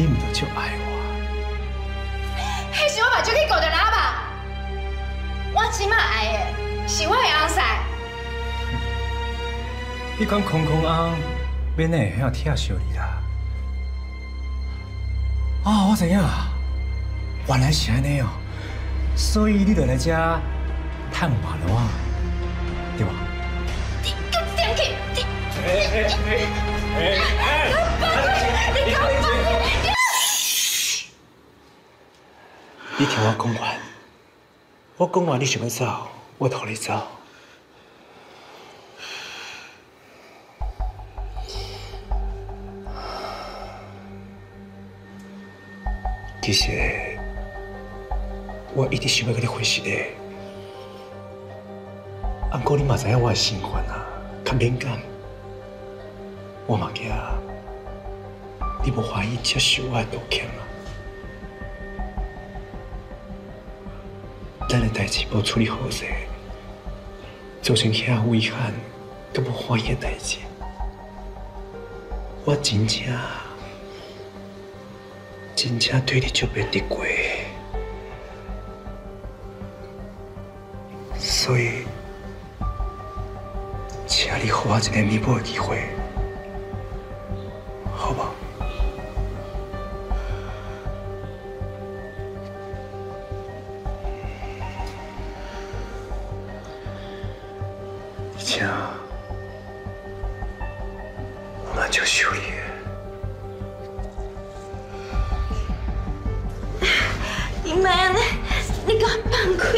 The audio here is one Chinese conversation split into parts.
你唔就爱我？迄是我目睭去顾着喇吧，我即马爱的是我的阿婿。你讲空空安，免会晓疼惜你啦。啊，我知影，原来是安尼哦，所以你就来这探马路啊，对吧？你敢点去？你哎哎哎哎哎！你敢放弃？你听我讲完，我讲完你想要走，我同你走。其实，我一直想要跟你分析的，不过你嘛知影我的身份啊，较敏感，我嘛惊你无欢喜接受我的道歉啊。咱的代志无处理好势，造成遐遗憾，佮无欢喜的代志，我真正真正对你就别得过，所以，请你给我一个弥补的机会，好不好？就修理。你莫安尼，你给我放开，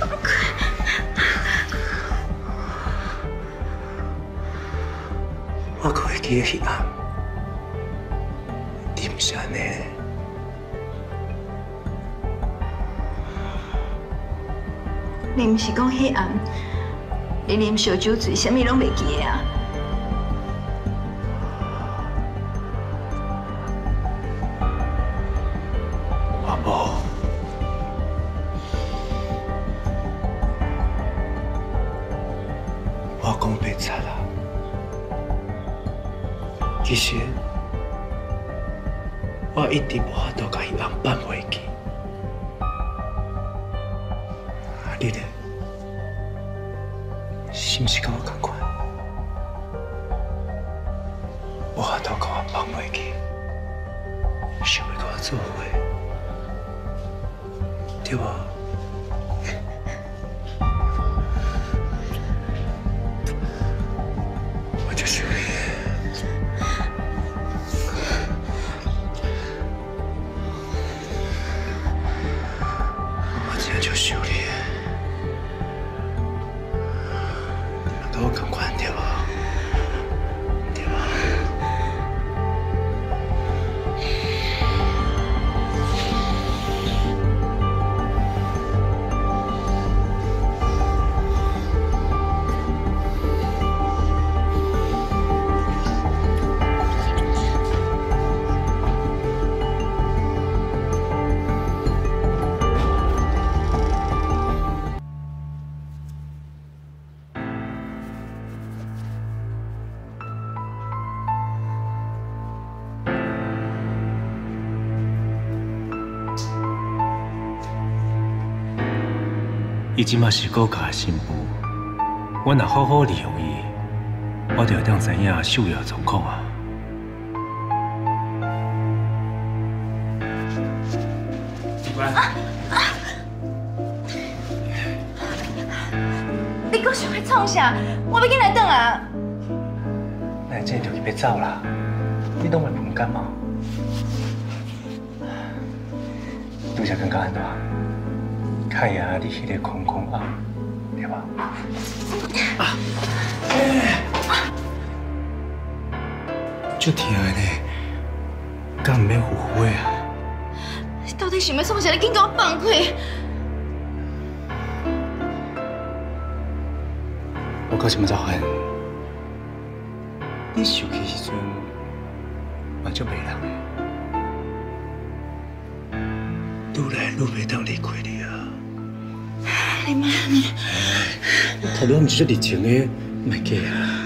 放开！我可会记得迄暗，你不是安尼。你不是讲迄暗，你啉烧酒醉，什么拢袂记啊？其实我一直无法度甲伊暗办袂记。啊，你咧，是毋是甲我同款？无法度甲我放袂记，想要甲我做伙。对吧？伊即马是国家的新妇，我若好好利用伊，我就会当知影秀雅状况啊。你搁想要创啥？我要紧来等啊！那这就去别走啦，你拢会分感吗。拄则感觉安怎？看呀，你迄个空空啊，对吧？啊！就疼的呢，敢唔免后悔啊？你到底想要创啥？你紧给我放开！我到现在才发现，你受气时阵，嘛足袂人的，愈来愈袂当离开你啊！你妈你头拄毋是足热情的，卖假啊！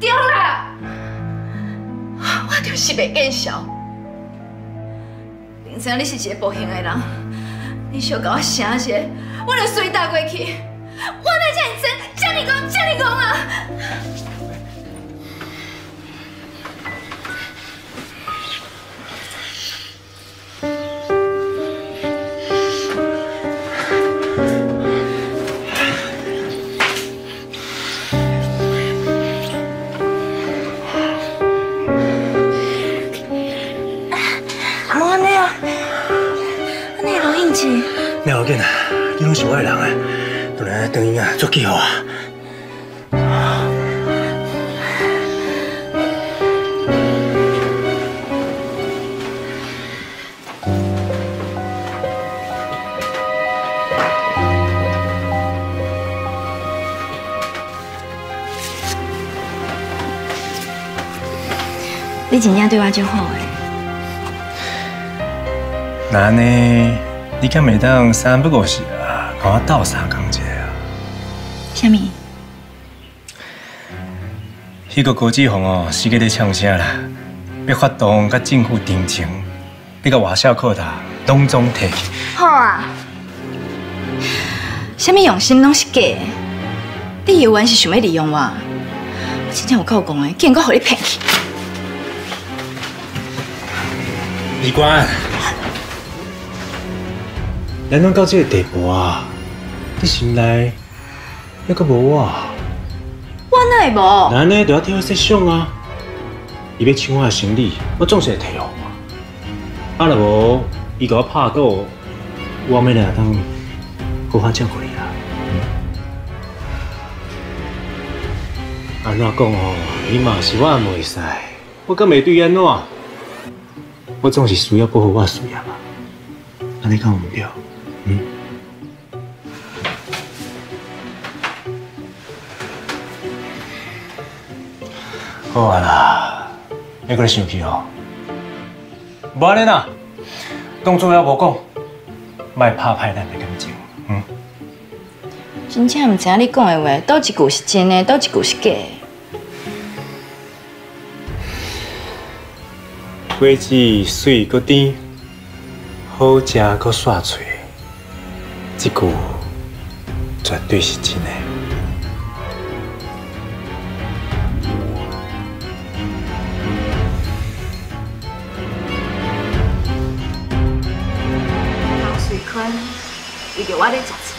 对啦！我就是袂见效。明知你是一个不幸的人，你小甲我声下，我就随打过去。我哪这样真，这么讲，这么讲啊！紧啊，你拢是我的人啊，当然等于啊做记号啊。你真正对我足好诶。那安尼，你敢袂当三不五时啊，跟我斗相共一下啊？虾米？迄个高志宏哦，死个在唱啥啦？要发动甲政府定情，要甲外校课堂拢总提去。好啊。虾米用心拢是假的，你以为是想要利用我？我真正有够讲的，竟然搁互你骗去。李官，咱拢到这个地步啊，你心内还阁无我？我哪会无？那安尼就要替我设想啊！伊要抢我的行李，我总是会摕互我。啊，若无伊甲我拍过，我咪来当好好照顾你啦。安怎讲哦？你嘛是我的袂使，我敢袂对安怎？我总是需要保护我的事业嘛。安尼讲有毋对？嗯？好啊啦，你搁生气哦？无安尼啦，当作也无讲，莫拍歹咱的感情，嗯？真正毋知影你讲的话，倒一句是真的，倒一句是假的。果子水搁甜，好食搁煞脆，这句绝对是真的。黄水坤为着我咧食醋。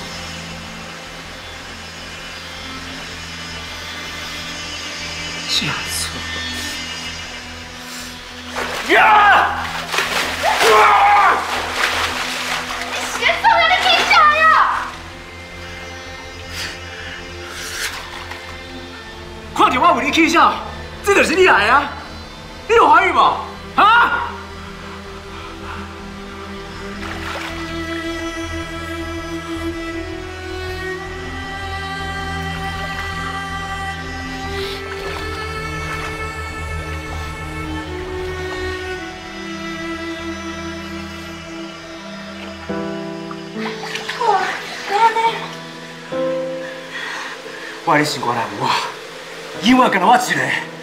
下错。呀！先看着我为你气笑，这就是你来啊！你有怀孕无？啊？我你是我人我，永远跟我一个。